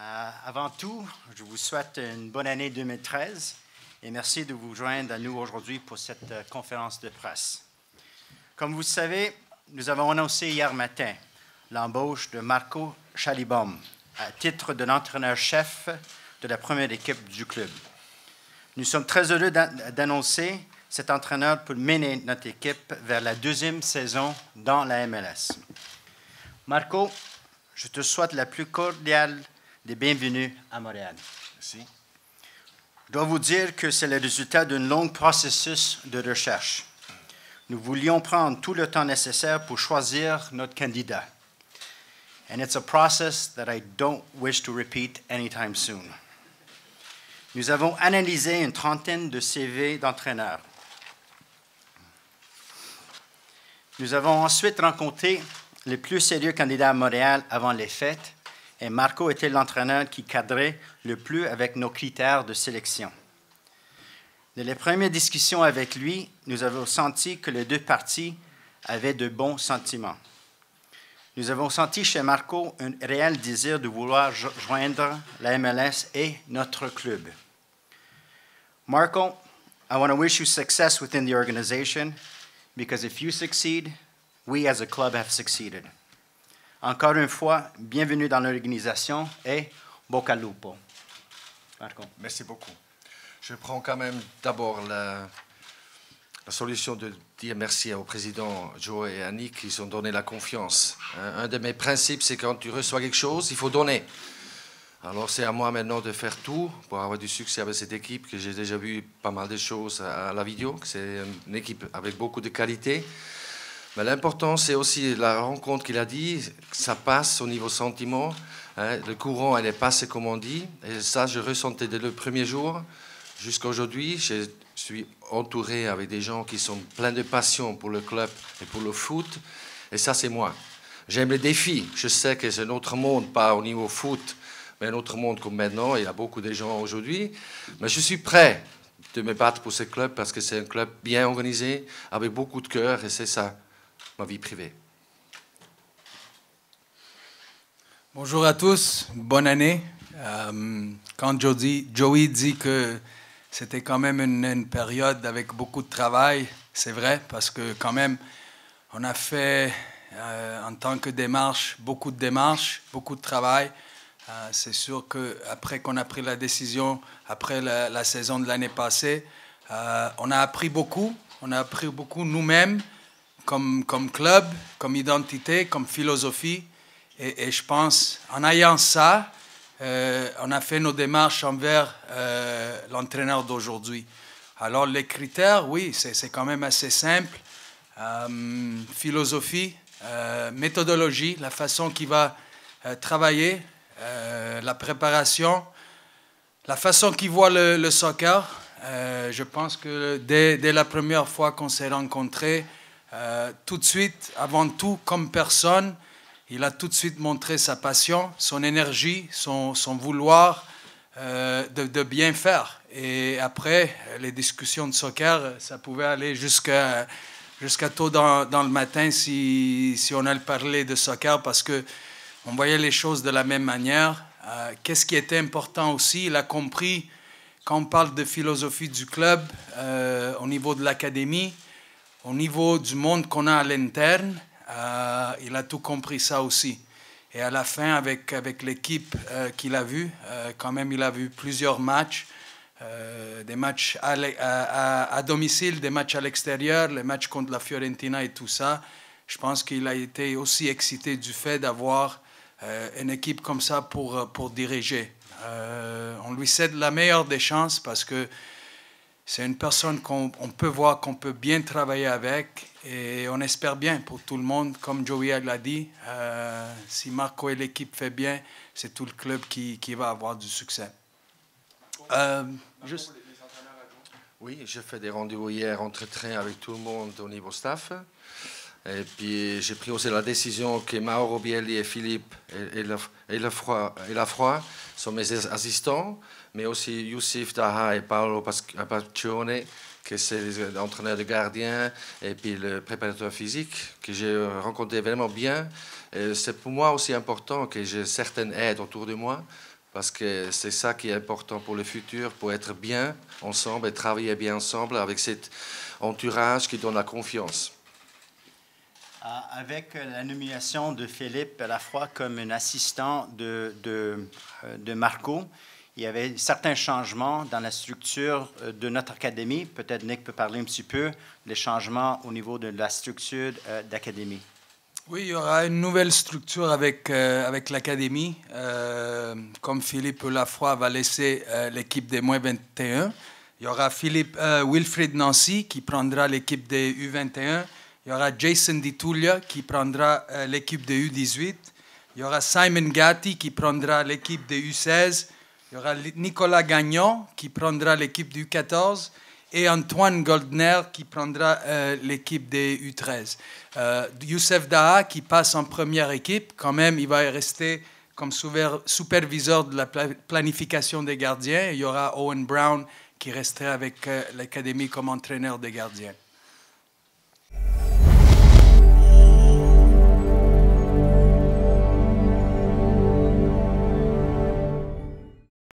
Euh, avant tout, je vous souhaite une bonne année 2013 et merci de vous joindre à nous aujourd'hui pour cette euh, conférence de presse. Comme vous le savez, nous avons annoncé hier matin l'embauche de Marco Chalibom à titre de l'entraîneur-chef de la première équipe du club. Nous sommes très heureux d'annoncer cet entraîneur pour mener notre équipe vers la deuxième saison dans la MLS. Marco, je te souhaite la plus cordiale des bienvenus à Montréal. Merci. Je dois vous dire que c'est le résultat d'un long processus de recherche. Nous voulions prendre tout le temps nécessaire pour choisir notre candidat. And it's a process that I don't wish to repeat anytime soon. Nous avons analysé une trentaine de CV d'entraîneurs. Nous avons ensuite rencontré les plus sérieux candidats à Montréal avant les fêtes et Marco était l'entraîneur qui cadrait le plus avec nos critères de sélection. Dans les premières discussions avec lui, nous avons senti que les deux parties avaient de bons sentiments. Nous avons senti chez Marco un réel désir de vouloir joindre la MLS et notre club. Marco, I want to wish you success within the organization because if you succeed, we as a club have succeeded. Encore une fois, bienvenue dans l'organisation et Bocalupo. Marco. Merci beaucoup. Je prends quand même d'abord la, solution de dire merci au président Joe et Annie qui ont donné la confiance. Un de mes principes, c'est quand tu reçois quelque chose, il faut donner. Alors c'est à moi maintenant de faire tout pour avoir du succès avec cette équipe, que j'ai déjà vu pas mal de choses à la vidéo, c'est une équipe avec beaucoup de qualité. Mais l'important, c'est aussi la rencontre qu'il a dit, ça passe au niveau sentiment. Hein. le courant, elle est passée, comme on dit. Et ça, je ressentais dès le premier jour jusqu'à aujourd'hui. Je suis entouré avec des gens qui sont pleins de passion pour le club et pour le foot. Et ça, c'est moi. J'aime les défis. Je sais que c'est un autre monde, pas au niveau foot, mais un autre monde comme maintenant. Il y a beaucoup de gens aujourd'hui. Mais je suis prêt de me battre pour ce club parce que c'est un club bien organisé, avec beaucoup de cœur, et c'est ça ma vie privée. Bonjour à tous, bonne année. Euh, quand Joey dit que c'était quand même une, période avec beaucoup de travail, c'est vrai, parce que quand même, on a fait euh, en tant que démarche beaucoup de démarches, beaucoup de travail. Euh, c'est sûr qu'après qu'on a pris la décision, après la, la saison de l'année passée, on a appris beaucoup, on a appris beaucoup nous-mêmes comme, club, comme identité, comme philosophie. Et, je pense, en ayant ça, euh, on a fait nos démarches envers euh, l'entraîneur d'aujourd'hui. Alors les critères, oui, c'est quand même assez simple. Euh, philosophie, méthodologie, la façon qu'il va travailler, la préparation, la façon qu'il voit le, soccer. je pense que dès la première fois qu'on s'est rencontrés, euh, tout de suite, avant tout, comme personne, il a tout de suite montré sa passion, son énergie, son, vouloir euh, de, bien faire. Et après, les discussions de soccer, ça pouvait aller jusqu'à tôt dans, dans, le matin si, si on allait parler de soccer parce que on voyait les choses de la même manière. Euh, qu'est-ce qui était important aussi Il a compris quand on parle de philosophie du club au niveau de l'académie, au niveau du monde qu'on a à l'interne, euh, il a tout compris ça aussi. Et à la fin, avec, avec l'équipe euh, qu'il a vue, euh, quand même, il a vu plusieurs matchs, des matchs à, à, domicile, des matchs à l'extérieur, les matchs contre la Fiorentina et tout ça. Je pense qu'il a été aussi excité du fait d'avoir une équipe comme ça pour, pour diriger. on lui cède la meilleure des chances parce que c'est une personne qu'on peut voir, qu'on peut bien travailler avec et on espère bien pour tout le monde. Comme Joey l'a dit, euh, si Marco et l'équipe fait bien, c'est tout le club qui, qui va avoir du succès. Euh, juste... Oui, j'ai fait des rendez-vous hier entre train avec tout le monde au niveau staff. Et puis j'ai pris aussi la décision que Mauro Bielli et Philippe et, Lafroy sont mes assistants mais aussi Youssef Daha et Paolo Paccione, qui sont les entraîneurs de gardiens, et puis le préparateur physique, que j'ai rencontré vraiment bien. C'est pour moi aussi important que j'ai certaines aides autour de moi, parce que c'est ça qui est important pour le futur, pour être bien ensemble et travailler bien ensemble avec cet entourage qui donne la confiance. Avec la nomination de Philippe à la fois comme un assistant de, de, euh, Marco, il y avait certains changements dans la structure euh, de notre académie. Peut-être Nick peut parler un petit peu des changements au niveau de la structure euh, d'académie. Oui, il y aura une nouvelle structure avec, avec l'académie. comme Philippe Lafroy va laisser l'équipe des moins 21, il y aura Philippe, Wilfried Nancy qui prendra l'équipe des U21 il y aura Jason DiTulia qui prendra euh, l'équipe de U18. Il y aura Simon Gatti qui prendra l'équipe de U16. Il y aura Nicolas Gagnon qui prendra l'équipe du U14 et Antoine Goldner qui prendra euh, l'équipe des U13. Euh, Youssef Daha qui passe en première équipe, quand même, il va rester comme superviseur de la planification des gardiens. Il y aura Owen Brown qui resterait avec l'académie comme entraîneur des gardiens.